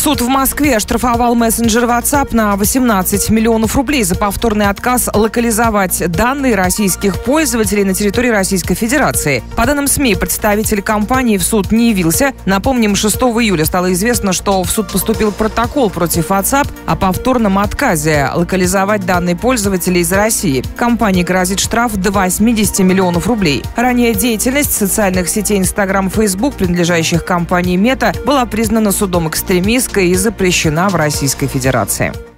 Суд в Москве оштрафовал мессенджер WhatsApp на 18 миллионов рублей за повторный отказ локализовать данные российских пользователей на территории Российской Федерации. По данным СМИ, представитель компании в суд не явился. Напомним, 6 июля стало известно, что в суд поступил протокол против WhatsApp о повторном отказе локализовать данные пользователей из России. Компании грозит штраф до 80 миллионов рублей. Ранее деятельность социальных сетей Instagram и Facebook, принадлежащих компании Мета, была признана судом экстремистской и запрещена в Российской Федерации.